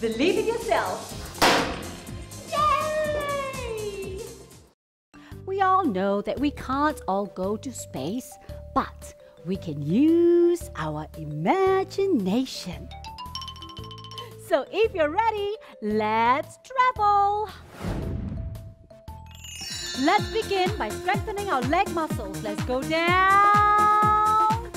Believe in yourself. Yay! We all know that we can't all go to space, but we can use our imagination. So if you're ready, let's travel! Let's begin by strengthening our leg muscles. Let's go down.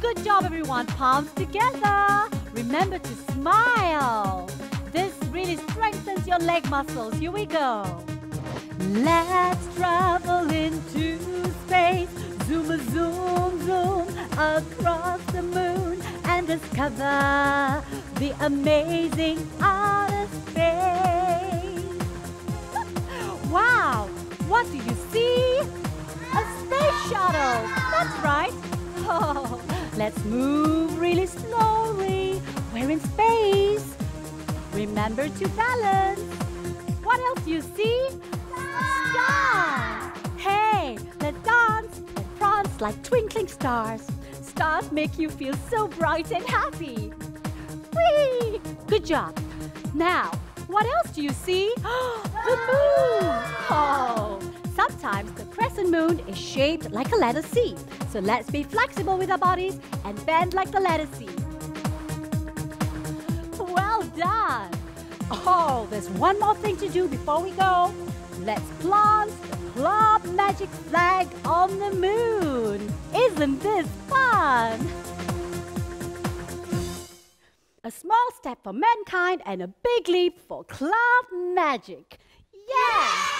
Good job, everyone. Palms together. Remember to smile. This really strengthens your leg muscles. Here we go. Let's travel into space. Zoom, zoom, zoom across the moon and discover the amazing outer space. wow! What do you see? A space shuttle! That's right! Oh, let's move really slowly. We're in space. Remember to balance. What else you see? Stars! Hey, let's dance and prance like twinkling stars. Stars make you feel so bright and happy. Whee! Good job. Now, what else do you see? the moon! Oh, sometimes the crescent moon is shaped like a letter C. So let's be flexible with our bodies and bend like the letter C. Well done! Oh, there's one more thing to do before we go. Let's plant the Club Magic flag on the moon. Isn't this fun? A small step for mankind and a big leap for Club Magic. Yeah!